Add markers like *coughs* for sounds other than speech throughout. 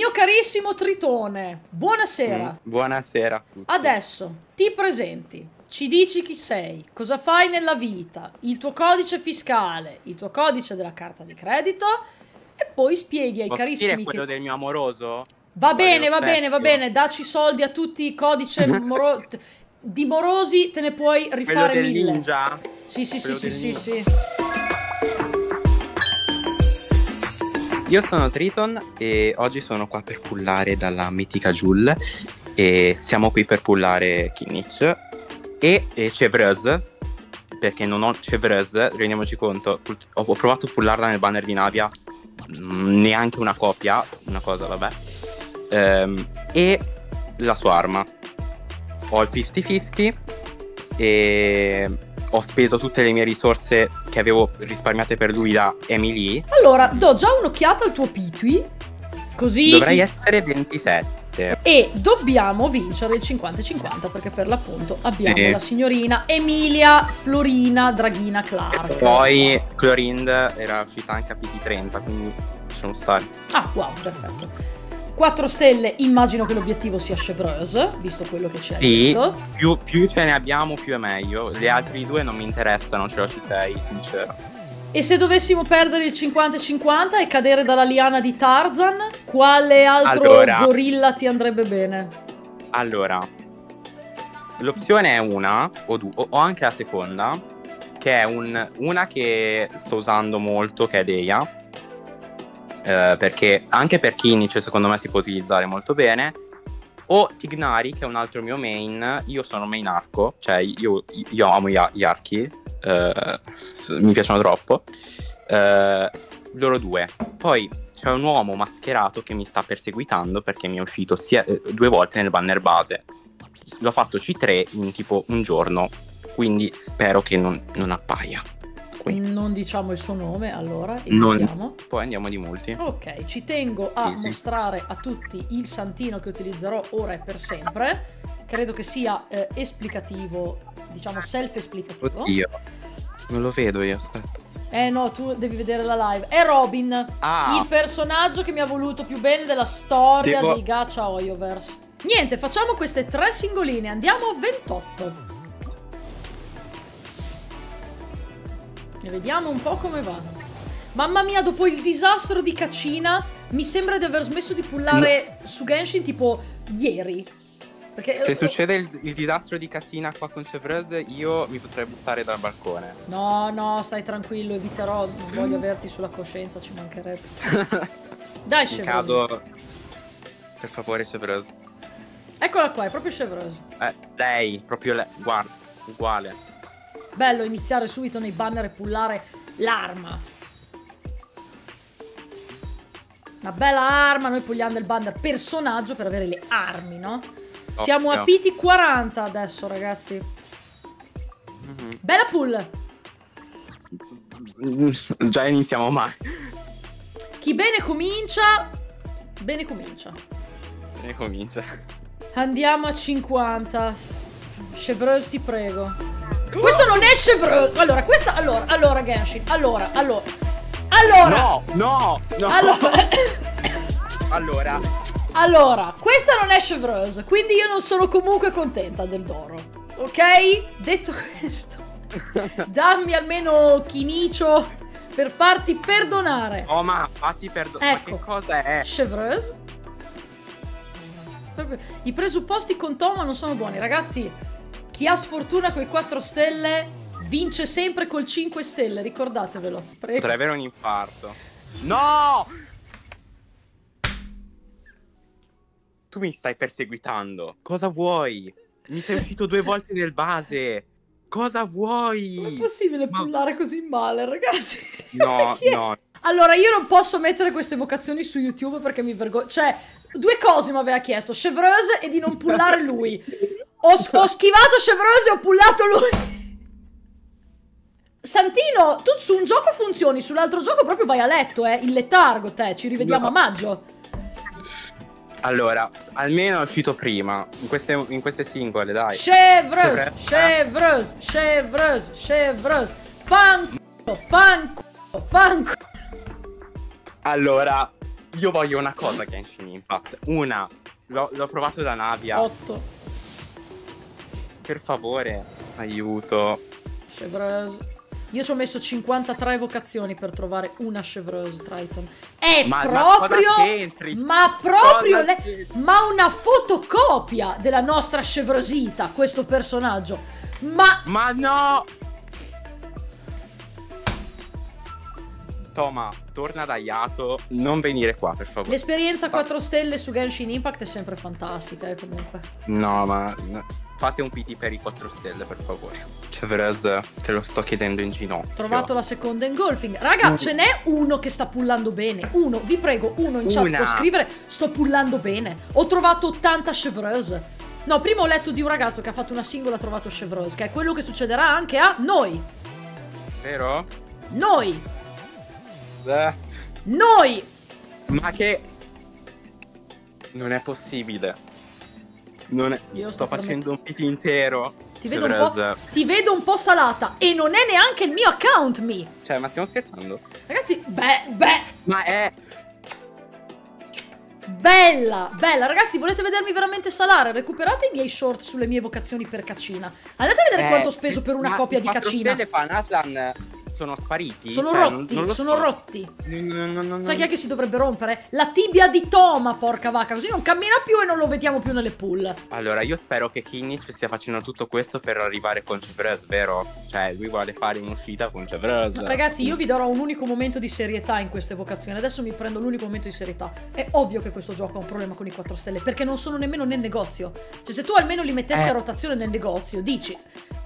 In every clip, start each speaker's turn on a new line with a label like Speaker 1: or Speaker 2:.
Speaker 1: Mio carissimo Tritone, buonasera.
Speaker 2: Mm, buonasera a tutti.
Speaker 1: Adesso ti presenti, ci dici chi sei, cosa fai nella vita, il tuo codice fiscale, il tuo codice della carta di credito e poi spieghi ai
Speaker 2: Posso
Speaker 1: carissimi
Speaker 2: dire quello
Speaker 1: che...
Speaker 2: del mio amoroso?
Speaker 1: Va bene, va bene, va bene, dacci soldi a tutti i codici *laughs* moro... di morosi, te ne puoi
Speaker 2: Quello
Speaker 1: rifare
Speaker 2: del
Speaker 1: mille.
Speaker 2: ninja?
Speaker 1: Sì, sì, sì,
Speaker 2: Quello
Speaker 1: sì, sì,
Speaker 2: ninja.
Speaker 1: sì.
Speaker 2: Io sono Triton e oggi sono qua per pullare dalla mitica Jul e siamo qui per pullare Kimmich e, e Chevreuse perché non ho Chevreuse, rendiamoci conto, ho provato a pullarla nel banner di Navia, mm, neanche una copia, una cosa vabbè, Ehm, e la sua arma. Ho il 50-50 e ho speso tutte le mie risorse che avevo risparmiate per lui da Emily
Speaker 1: Allora, do già un'occhiata al tuo Pitui, così...
Speaker 2: Dovrei essere 27.
Speaker 1: E dobbiamo vincere il 50-50 perché per l'appunto abbiamo
Speaker 2: Sì.
Speaker 1: la signorina Emilia Florina Draghina Clark.
Speaker 2: Poi Clorind era uscita anche a PT30, quindi lasciamo stare.
Speaker 1: Ah, wow, perfetto. 4 stelle, immagino che l'obiettivo sia Chevreuse, visto quello che hai
Speaker 2: Sì, più, più ce ne abbiamo, più è meglio. Le altre due non mi interessano, ce lo ci sei, sincero.
Speaker 1: E se dovessimo perdere il 50-50 e cadere dalla liana di Tarzan, quale altro
Speaker 2: Allora.
Speaker 1: gorilla ti andrebbe bene?
Speaker 2: Allora, l'opzione è una, o, due, o anche la seconda, che è un- una che sto usando molto, che è Deia. Eh, perché anche per Kinich secondo me si può utilizzare molto bene. O Tignari, che è un altro mio main. Io sono main arco, cioè io, io amo gli, archi, eh, mi piacciono troppo. Eh, loro due. Poi c'è un uomo mascherato che mi sta perseguitando perché mi è uscito sia, eh, due volte nel banner base. L'ho fatto C3 in tipo un giorno, quindi spero che non, non appaia. Qui.
Speaker 1: Non diciamo il suo nome, allora,
Speaker 2: Non-
Speaker 1: evitiamo.
Speaker 2: Poi andiamo di multi.
Speaker 1: Ok, ci tengo a
Speaker 2: sì.
Speaker 1: mostrare a tutti il santino che utilizzerò ora e per sempre. Credo che sia eh, esplicativo, diciamo self-esplicativo.
Speaker 2: Oddio. Non lo vedo io, aspetta.
Speaker 1: Eh no, tu devi vedere la live. È Robin,
Speaker 2: Ah,
Speaker 1: il personaggio che mi ha voluto più bene della storia
Speaker 2: Devo-
Speaker 1: dei Gacha Oyoverse. Niente, facciamo queste tre singoline, andiamo a 28. E vediamo un po' come va. Mamma mia, dopo il disastro di Cacina, mi sembra di aver smesso di pullare su Genshin tipo ieri. Perché
Speaker 2: se succede il, il disastro di Cassina qua con Chevreuse, io mi potrei buttare dal balcone.
Speaker 1: No, no, stai tranquillo, eviterò, non voglio averti sulla coscienza, ci mancherebbe. *laughs* Dai,
Speaker 2: In
Speaker 1: Chevreuse.
Speaker 2: caso, per favore, Chevreuse.
Speaker 1: Eccola qua, è proprio Chevreuse.
Speaker 2: Eh, lei, proprio lei. Guarda, uguale.
Speaker 1: Bello iniziare subito nei banner e pullare l'arma. Una bella arma, noi puliamo il banner personaggio per avere le armi, no? Siamo a. PT 40 adesso, ragazzi.
Speaker 2: Mhm.
Speaker 1: Bella pull.
Speaker 2: Già iniziamo male.
Speaker 1: Chi bene comincia, bene comincia.
Speaker 2: Ne comincia.
Speaker 1: Andiamo a 50. Chevreuse, ti prego. Questo non è Chevreuse. Allora, questa. Allora, allora, Genshin. Allora, allora. Allora.
Speaker 2: No, no, no.
Speaker 1: Allora. *coughs*
Speaker 2: Allora,
Speaker 1: Allora, questa non è Chevreuse, quindi io non sono comunque contenta del Doro. Ok? Detto questo, *laughs* dammi almeno Chinicio per farti perdonare.
Speaker 2: oh ma fatti perdonare.
Speaker 1: Ecco.
Speaker 2: Ma che cosa è?
Speaker 1: Chevreuse. I presupposti con Toma non sono buoni, ragazzi. Chi ha sfortuna con i 4 stelle vince sempre col 5 stelle, ricordatevelo. Prego.
Speaker 2: Potrei avere un infarto. No! Tu mi stai perseguitando. Cosa vuoi? Mi sei uscito due volte nel base. Cosa vuoi?
Speaker 1: Come è possibile
Speaker 2: Ma-
Speaker 1: pullare così male, ragazzi?
Speaker 2: No, *laughs* no.
Speaker 1: Allora, io non posso mettere queste vocazioni su YouTube perché mi vergogno. Cioè, due cose mi aveva chiesto: Chevreuse e di non pullare lui. *laughs* Ho, ho schivato Chevreuse e ho pullato lui. Santino, tu su un gioco funzioni, sull'altro gioco proprio vai a letto, eh. Il letargo, te. Ci rivediamo
Speaker 2: No.
Speaker 1: a maggio.
Speaker 2: Allora, almeno è uscito prima. In queste, in queste singole, dai.
Speaker 1: Chevreuse,
Speaker 2: Chevreuse.
Speaker 1: Chevreuse, Chevreuse, Chevreuse. Fanculo, fanculo, fanculo.
Speaker 2: Allora, Io voglio una cosa Genshin Impact. Una. L'ho, l'ho provato da Navia.
Speaker 1: 8.
Speaker 2: Per favore, aiuto.
Speaker 1: Chevreuse. Io ci ho messo 53 vocazioni per trovare una Chevreuse Triton. È
Speaker 2: Ma- ma
Speaker 1: proprio.
Speaker 2: c'entri?
Speaker 1: Ma proprio. Le- ma una fotocopia della nostra Chevrosita, questo personaggio. Ma.
Speaker 2: Ma no! Toma, torna da Yato. Non venire qua, per favore.
Speaker 1: L'esperienza 4 stelle su Genshin Impact è sempre fantastica, eh, comunque.
Speaker 2: No, ma. Fate un PT per i 4 stelle, per favore. Chevreuse, te lo sto chiedendo in ginocchio.
Speaker 1: Trovato la seconda engulfing. Raga,
Speaker 2: Mm.
Speaker 1: ce n'è uno che sta pullando bene. Uno, vi prego, uno in chat
Speaker 2: Una.
Speaker 1: può scrivere sto pullando bene. Ho trovato 80 chevreuse. No, prima ho letto di un ragazzo che ha fatto una singola ha trovato chevreuse, che è quello che succederà anche a noi.
Speaker 2: Vero?
Speaker 1: Noi.
Speaker 2: Eh,
Speaker 1: Noi.
Speaker 2: ma che... Non è possibile. Non è...
Speaker 1: Io
Speaker 2: sto
Speaker 1: sto
Speaker 2: facendo un PT intero.
Speaker 1: Ti vedo, un po',
Speaker 2: Chevreuse.
Speaker 1: ti vedo un po' salata e non è neanche il mio account, mi.
Speaker 2: Cioè, ma stiamo scherzando?
Speaker 1: Ragazzi, beh, beh,
Speaker 2: Ma è...
Speaker 1: Bella, bella. Ragazzi, volete vedermi veramente salare? Recuperate i miei short sulle mie vocazioni per Cacina. Andate a vedere
Speaker 2: eh,
Speaker 1: quanto ho speso per una
Speaker 2: ma
Speaker 1: copia di Cacina.
Speaker 2: stelle Panatlan sono spariti?
Speaker 1: Sono
Speaker 2: Cioè, non-
Speaker 1: rotti,
Speaker 2: non lo
Speaker 1: sono
Speaker 2: so.
Speaker 1: rotti.
Speaker 2: No,
Speaker 1: Sai chi è che si dovrebbe rompere? La tibia di Toma, porca vacca, così non cammina più e non lo vediamo più nelle pool.
Speaker 2: Allora, io spero che Kinnich stia facendo tutto questo per arrivare con Chevreuse, vero? Cioè, lui vuole fare un'uscita con Chevreuse.
Speaker 1: Ragazzi, io vi darò un unico momento di serietà in queste vocazioni. Adesso mi prendo l'unico momento di serietà. È ovvio che questo gioco ha un problema con i 4 stelle, perché non sono nemmeno nel negozio. Cioè, se tu almeno li mettessi
Speaker 2: Eh.
Speaker 1: a rotazione nel negozio, dici,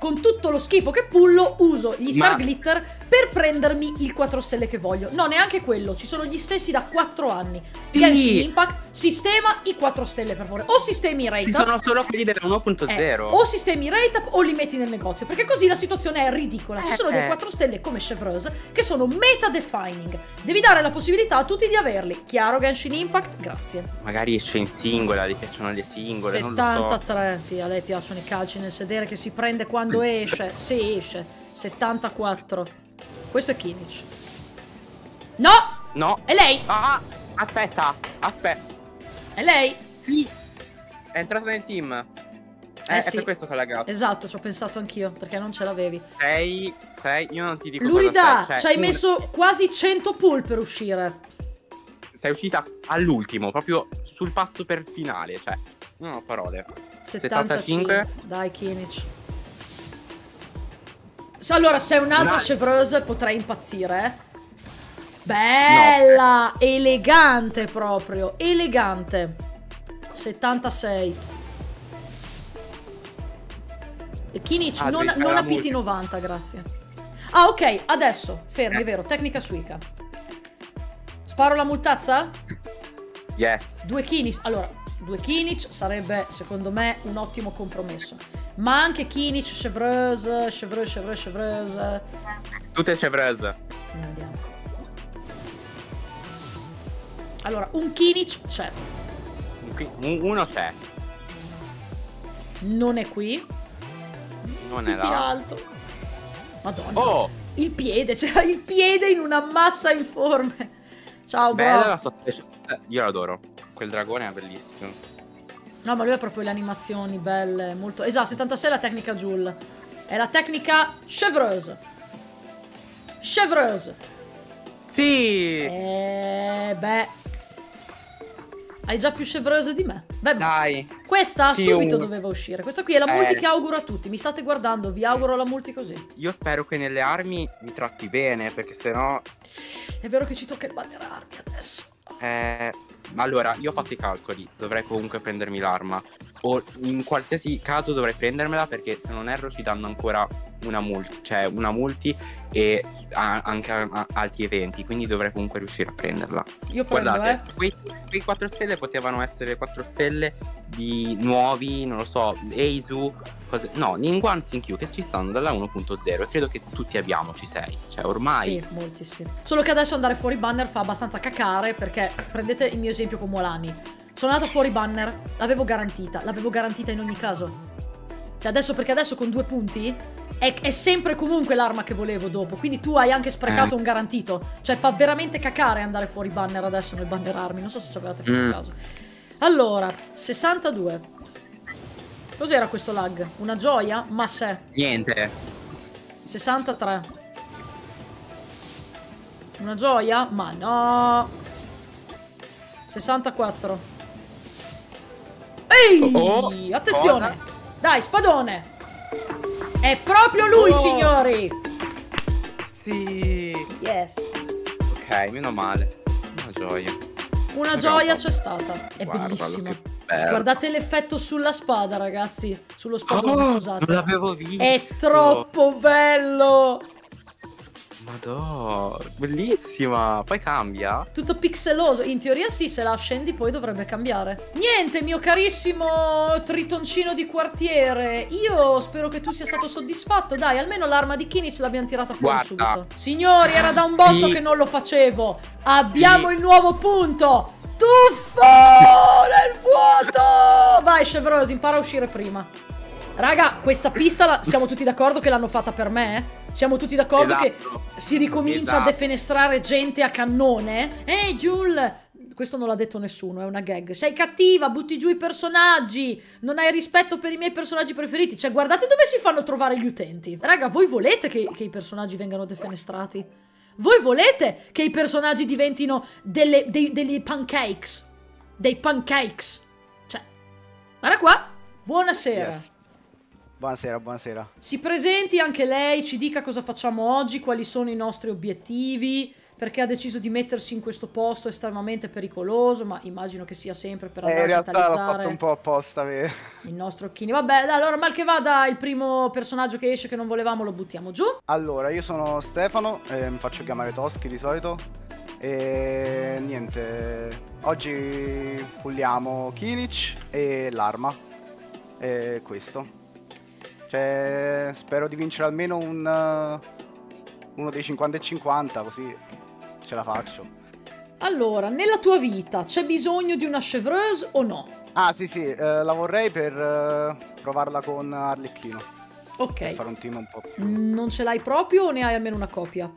Speaker 1: con tutto lo schifo che pullo, uso gli Star
Speaker 2: Ma-
Speaker 1: Glitter per prendermi il 4 stelle che voglio. No, neanche quello. Ci sono gli stessi da 4 anni.
Speaker 2: Sì.
Speaker 1: Genshin Impact sistema i 4 stelle, per favore. O sistemi i rate
Speaker 2: Ci
Speaker 1: up,
Speaker 2: sono solo quelli della 1.0.
Speaker 1: eh, o sistemi rate up o li metti nel negozio, perché così la situazione è ridicola. Ci
Speaker 2: Eh,
Speaker 1: sono dei
Speaker 2: eh.
Speaker 1: 4 stelle come Chevreuse che sono meta defining. Devi dare la possibilità a tutti di averli. Chiaro Genshin Impact? Grazie.
Speaker 2: Magari esce in singola, gli piacciono le singole, non lo so.
Speaker 1: 73, sì, a lei piacciono i calci nel sedere che si prende quando esce, se esce. 74. Questo è Kimmich. No!
Speaker 2: No.
Speaker 1: È lei!
Speaker 2: Ah, aspetta, aspetta.
Speaker 1: È lei!
Speaker 2: Sì. È entrato nel team. Eh,
Speaker 1: Eh
Speaker 2: È
Speaker 1: sì.
Speaker 2: per questo che ha lagato.
Speaker 1: Esatto, ci ho pensato anch'io, perché non ce l'avevi.
Speaker 2: Sei, sei, io non ti dico
Speaker 1: Lurida,
Speaker 2: sei.
Speaker 1: ci hai
Speaker 2: un-
Speaker 1: messo quasi 100 pull per uscire.
Speaker 2: Sei uscita all'ultimo, proprio sul passo per finale, cioè. Non ho parole.
Speaker 1: 75.
Speaker 2: 75.
Speaker 1: Dai, Kimmich. Se allora sei un'altra
Speaker 2: Dai.
Speaker 1: Chevreuse potrei impazzire. Bella, elegante proprio, elegante. 76. E Kinich,
Speaker 2: Ah,
Speaker 1: non, non
Speaker 2: la
Speaker 1: apiti
Speaker 2: multi.
Speaker 1: 90, grazie. Ah, ok, adesso, fermi,
Speaker 2: Eh.
Speaker 1: è vero, tecnica Suica. Sparo la multazza?
Speaker 2: Yes.
Speaker 1: Due Kinich, allora, due Kinich sarebbe secondo me un ottimo compromesso. Ma anche Kinich, Chevreuse, Chevreuse, Chevreuse, Chevreuse.
Speaker 2: Tutte Chevreuse.
Speaker 1: Andiamo. Allora, un Kinich c'è.
Speaker 2: Uno c'è.
Speaker 1: Non è qui.
Speaker 2: Non è
Speaker 1: Più
Speaker 2: là.
Speaker 1: alto. Madonna.
Speaker 2: Oh!
Speaker 1: Il piede, *laughs* c'era il piede in una massa informe. Ciao, bro.
Speaker 2: Bella la sua Io l'adoro. Quel dragone è bellissimo.
Speaker 1: No, ma lui ha proprio le animazioni belle, molto... Esatto, 76 è la tecnica Joule. È la tecnica Chevreuse. Chevreuse.
Speaker 2: Sì!
Speaker 1: Eh, beh... Hai già più Chevreuse di me. Beh,
Speaker 2: Dai.
Speaker 1: questa
Speaker 2: sì,
Speaker 1: subito doveva uscire. Questa qui è la multi
Speaker 2: Eh.
Speaker 1: che auguro a tutti. Mi state guardando, vi auguro la multi così.
Speaker 2: Io spero che nelle armi mi tratti bene, perché sennò...
Speaker 1: È vero che ci tocca il banner armi adesso.
Speaker 2: Eh, allora, io ho fatto i calcoli, dovrei comunque prendermi l'arma. O in qualsiasi caso dovrei prendermela perché se non erro ci danno ancora una multi, cioè una multi e a- anche a- a- altri eventi, quindi dovrei comunque riuscire a prenderla.
Speaker 1: Io prendo,
Speaker 2: Guardate,
Speaker 1: eh.
Speaker 2: quei, quei 4 stelle potevano essere 4 stelle di nuovi, non lo so, Eizu, cose... No, Ningguang Q che ci stanno dalla 1.0 e credo che tutti abbiamo, ci sei. Cioè, ormai...
Speaker 1: Sì, molti sì. Solo che adesso andare fuori banner fa abbastanza cacare perché prendete il mio esempio con Molani. Sono andata fuori banner, l'avevo garantita, l'avevo garantita in ogni caso. Cioè adesso perché adesso con due punti è, è sempre comunque l'arma che volevo dopo. Quindi tu hai anche sprecato
Speaker 2: Eh.
Speaker 1: un garantito. Cioè fa veramente cacare andare fuori banner adesso nel banner armi. Non so se ci avevate fatto
Speaker 2: Mm.
Speaker 1: caso. Allora, 62. Cos'era questo lag? Una gioia? Ma se.
Speaker 2: Niente.
Speaker 1: 63. Una gioia? Ma no. 64. Ehi!
Speaker 2: Oh,
Speaker 1: Attenzione! Dai, spadone! È proprio lui,
Speaker 2: Oh.
Speaker 1: signori!
Speaker 2: Sì.
Speaker 1: Yes.
Speaker 2: Ok, meno male. Una gioia.
Speaker 1: Una gioia c'è stata. È
Speaker 2: Guardalo,
Speaker 1: bellissima.
Speaker 2: che bello.
Speaker 1: Guardate l'effetto sulla spada, ragazzi. Sullo spadone,
Speaker 2: Oh,
Speaker 1: scusate.
Speaker 2: Non l'avevo visto.
Speaker 1: È troppo bello!
Speaker 2: Madò, bellissima. Poi cambia.
Speaker 1: Tutto pixeloso. In teoria sì, se la scendi poi dovrebbe cambiare. Niente, mio carissimo tritoncino di quartiere. Io spero che tu sia stato soddisfatto. Dai, almeno l'arma di Kinich l'abbiamo tirata fuori
Speaker 2: Guarda.
Speaker 1: subito. Signori, era da un botto
Speaker 2: Sì.
Speaker 1: che non lo facevo. Abbiamo
Speaker 2: Sì.
Speaker 1: il nuovo punto. Tuffo nel vuoto. Vai, Chevreuse, impara a uscire prima. Raga, questa pista la- siamo tutti d'accordo che l'hanno fatta per me? eh? Siamo tutti d'accordo che
Speaker 2: Esatto.
Speaker 1: si ricomincia a
Speaker 2: Esatto.
Speaker 1: defenestrare gente a cannone? Ehi, Jul! Questo non l'ha detto nessuno, è una gag. Sei cattiva, butti giù i personaggi, non hai rispetto per i miei personaggi preferiti. Cioè, guardate dove si fanno trovare gli utenti. Raga, voi volete che, che i personaggi vengano defenestrati? Voi volete che i personaggi diventino delle, dei, degli pancakes? Dei pancakes? Cioè, guarda qua. Buonasera.
Speaker 3: Yes. Buonasera, buonasera.
Speaker 1: Si presenti anche lei, ci dica cosa facciamo oggi, quali sono i nostri obiettivi, perché ha deciso di mettersi in questo posto estremamente pericoloso, ma immagino che sia sempre per
Speaker 3: Eh,
Speaker 1: andare
Speaker 3: in
Speaker 1: a
Speaker 3: realtà l'ho fatto un po' apposta. ve-
Speaker 1: il nostro Chini. Vabbè, allora mal che vada il primo personaggio che esce che non volevamo lo buttiamo giù.
Speaker 3: Allora, io sono Stefano, eh, mi faccio chiamare Toschi di solito. E niente, oggi pulliamo Kinich e l'arma. E questo. Cioè, spero di vincere almeno un, eh, uno dei 50 e 50, così ce la faccio.
Speaker 1: Allora, nella tua vita c'è bisogno di una chevreuse o no?
Speaker 3: Ah, sì, sì, eh, la vorrei per eh, provarla con Arlecchino. Per
Speaker 1: Ok.
Speaker 3: fare un team un po' più.
Speaker 1: Non ce l'hai proprio o ne hai almeno una copia?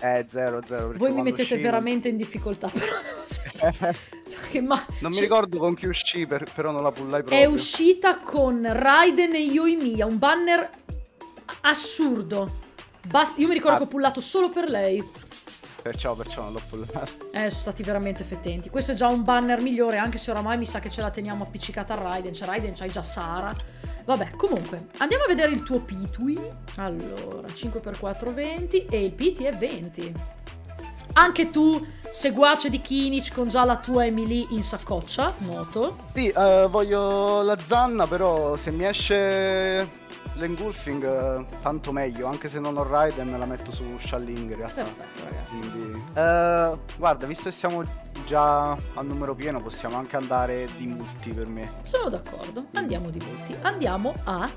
Speaker 3: Eh, zero, zero.
Speaker 1: Voi mi mettete
Speaker 3: uscì-
Speaker 1: veramente in difficoltà, *laughs* però devo sapere. *laughs* Ma-
Speaker 3: Non mi ricordo con chi uscì, per- però non la pullai proprio.
Speaker 1: È uscita con Raiden e Yoimiya, un banner assurdo. Basta- io mi ricordo
Speaker 3: Ah.
Speaker 1: che ho pullato solo per lei.
Speaker 3: Perciò, perciò non l'ho pullata.
Speaker 1: Eh, sono stati veramente fettenti. Questo è già un banner migliore, anche se oramai mi sa che ce la teniamo appiccicata a Raiden. C'è Raiden, c'hai già Sara. Vabbè, comunque, andiamo a vedere il tuo Pitui. Allora, 5x4, 20 e il Piti è 20. Anche tu, seguace di Kinich con già la tua Emily in saccoccia, noto.
Speaker 3: Sì, eh, voglio la zanna, però se mi esce l'engulfing, eh, tanto meglio. Anche se non ho Raiden, la metto su Shalling in realtà.
Speaker 1: Perfetto, ragazzi.
Speaker 3: Quindi, eh, guarda, visto che siamo già a numero pieno, possiamo anche andare di multi per me.
Speaker 1: Sono d'accordo. Andiamo di voti. Andiamo a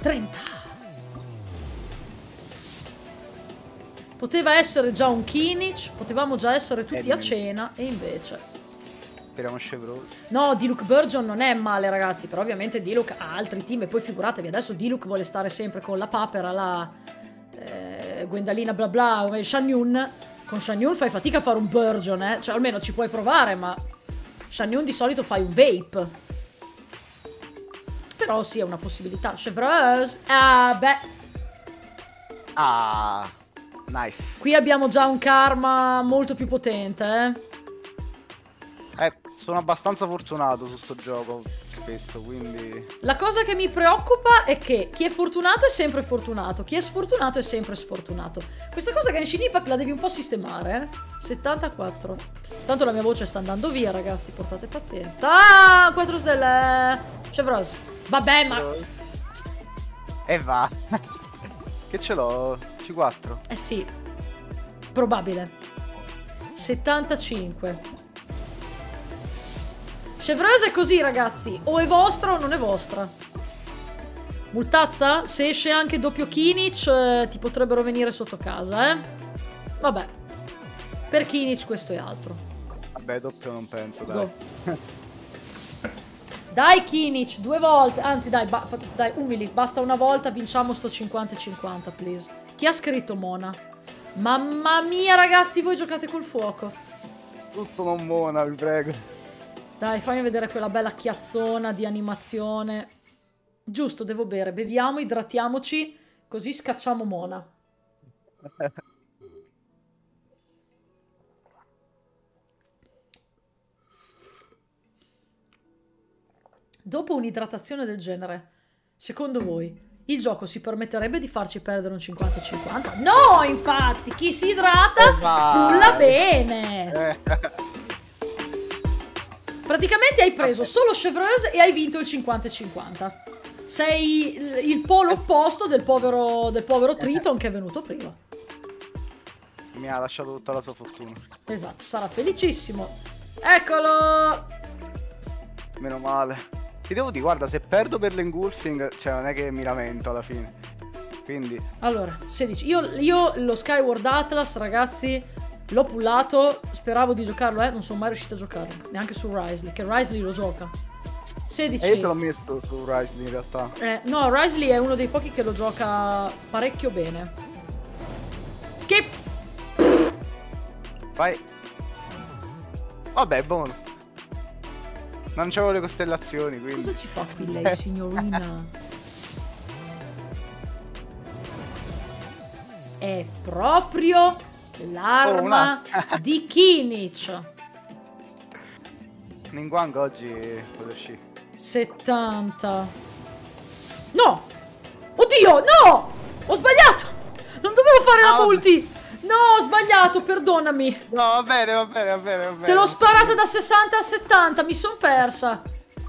Speaker 1: 30. Poteva essere già un Kinich, potevamo già essere tutti a cena e invece...
Speaker 3: Speriamo Chevrolet.
Speaker 1: No, Diluc Burgeon non è male ragazzi, però ovviamente Diluc ha altri team e poi figuratevi, adesso Diluc vuole stare sempre con la papera, la eh, Gwendalina bla bla, Shanyun. Con Shanyun fai fatica a fare un Burgeon, eh? Cioè almeno ci puoi provare, ma Shanyun di solito fai un vape. Però sì, è una possibilità. Chevreuse, ah beh,
Speaker 3: Ah, nice.
Speaker 1: qui abbiamo già un karma molto più potente, eh.
Speaker 3: Sono abbastanza fortunato su sto gioco spesso, quindi...
Speaker 1: La cosa che mi preoccupa è che chi è fortunato è sempre fortunato, chi è sfortunato è sempre sfortunato. Questa cosa che Genshin Impact la devi un po' sistemare, eh? 74. Tanto la mia voce sta andando via, ragazzi, portate pazienza. Ah, 4 stelle. Chevreuse. Vabbè, ma...
Speaker 3: E va. che ce l'ho? C4.
Speaker 1: Eh sì. Probabile. 75. Chevreuse è così, ragazzi. O è vostra o non è vostra. Multazza, se esce anche doppio Kinich, eh, ti potrebbero venire sotto casa, eh? Vabbè. Per Kinich questo è altro.
Speaker 3: Vabbè, doppio non penso, dai.
Speaker 1: Dai Kinich, due volte. Anzi, dai, dai, umili. Basta una volta, vinciamo sto 50-50, please. Chi ha scritto Mona? Mamma mia, ragazzi, voi giocate col fuoco.
Speaker 3: Tutto non Mona, vi prego.
Speaker 1: Dai, fammi vedere quella bella chiazzona di animazione. Giusto, devo bere. Beviamo, idratiamoci, così scacciamo Mona. *laughs* Dopo un'idratazione del genere, secondo voi il gioco si permetterebbe di farci perdere un 50-50? No, infatti, chi si idrata pulla bene. *laughs* Praticamente hai preso solo Chevreuse e hai vinto il 50-50. Sei il polo opposto del povero, del povero Triton che è venuto prima.
Speaker 3: Mi ha lasciato tutta la sua fortuna.
Speaker 1: Esatto, sarà felicissimo. Eccolo!
Speaker 3: Meno male. Ti devo dire, guarda, se perdo per l'engulfing, cioè non è che mi lamento alla fine. Quindi...
Speaker 1: Allora, 16. Io, io lo Skyward Atlas, ragazzi, l'ho pullato. Speravo di giocarlo, eh. Non sono mai riuscito a giocarlo. Neanche su Risley, che Risley lo gioca. 16. E
Speaker 3: io te l'ho messo su Risley in realtà.
Speaker 1: Eh, no, Risley è uno dei pochi che lo gioca parecchio bene. Skip!
Speaker 3: Vai. Vabbè, buono. Non c'avevo le costellazioni, quindi.
Speaker 1: Cosa ci fa qui lei, signorina? *laughs* È proprio l'arma oh, di Kinich. *laughs*
Speaker 3: Ningguang oggi può uscire.
Speaker 1: 70. No! Oddio, no! Ho sbagliato! Non dovevo fare ah, la multi! No, ho sbagliato, perdonami.
Speaker 3: No, va bene, va bene, va bene, va bene.
Speaker 1: Te l'ho sparata da 60 a 70, mi son persa.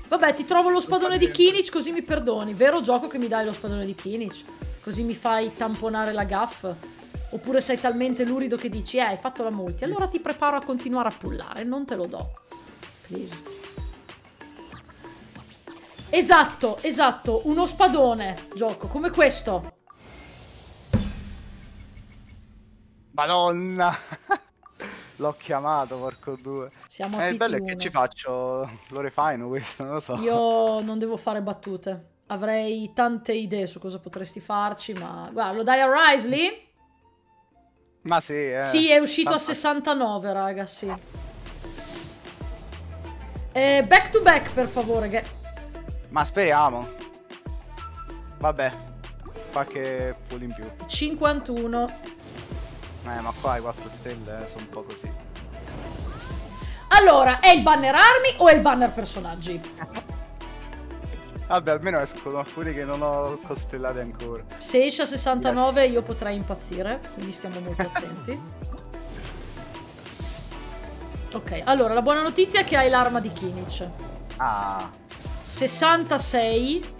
Speaker 1: Vabbè, ti trovo lo spadone di Kinich così mi perdoni. Vero gioco che mi dai lo spadone di Kinich? Così mi fai tamponare la gaff? Oppure sei talmente lurido che dici, eh, hai fatto la multi. Allora ti preparo a continuare a pullare, non te lo do. Please. Esatto, esatto, uno spadone, gioco, come questo.
Speaker 3: Madonna! *laughs* L'ho chiamato, porco due.
Speaker 1: Siamo eh,
Speaker 3: il bello è che ci faccio lo refino questo, non lo so.
Speaker 1: Io non devo fare battute. Avrei tante idee su cosa potresti farci, ma... Guarda, lo dai a Risley?
Speaker 3: Ma sì, eh.
Speaker 1: Sì, è uscito Tanta... a 69, raga, sì. Eh, back to back, per favore. Che...
Speaker 3: Ma speriamo. Vabbè, qualche pull in più.
Speaker 1: 51.
Speaker 3: Eh, ma qua i 4 stelle eh, sono un po' così.
Speaker 1: Allora, è il banner armi o è il banner personaggi? *laughs*
Speaker 3: Vabbè, almeno escono alcuni che non ho costellati ancora.
Speaker 1: Se esce a 69 io potrei impazzire, quindi stiamo molto attenti. *laughs* ok, allora, la buona notizia è che hai l'arma di Kinich.
Speaker 3: Ah.
Speaker 1: 66.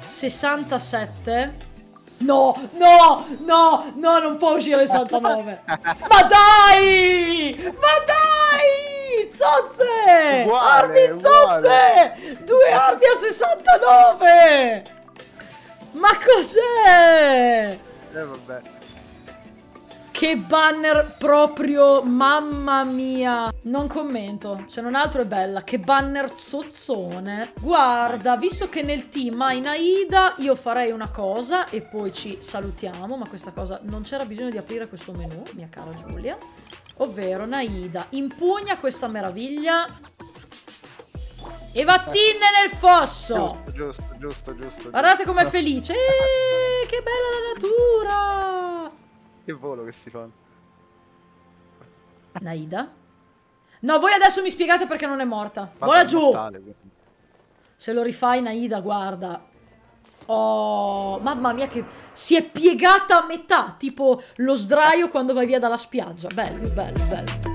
Speaker 1: 67. No, no, no, no, non può uscire il *laughs* 69. Ma dai! Ma dai! Zozze! Uguale, armi zozze! Due armi a 69! Ma cos'è?
Speaker 3: Eh vabbè.
Speaker 1: Che banner proprio, mamma mia. Non commento, se non altro è bella. Che banner zozzone. Guarda, visto che nel team hai Naida, io farei una cosa e poi ci salutiamo. Ma questa cosa non c'era bisogno di aprire questo menu, mia cara Giulia. Ovvero, Naida, impugna questa meraviglia e vattene nel fosso!
Speaker 3: Giusto, giusto, giusto, giusto.
Speaker 1: Guardate com'è felice! Eeeh, che bella la natura!
Speaker 3: Che volo che si fa.
Speaker 1: Naida? No, voi adesso mi spiegate perché non è morta. Vola giù! Se lo rifai, Naida, guarda. Oh, mamma mia che si è piegata a metà, tipo lo sdraio quando vai via dalla spiaggia. Bello, bello, bello.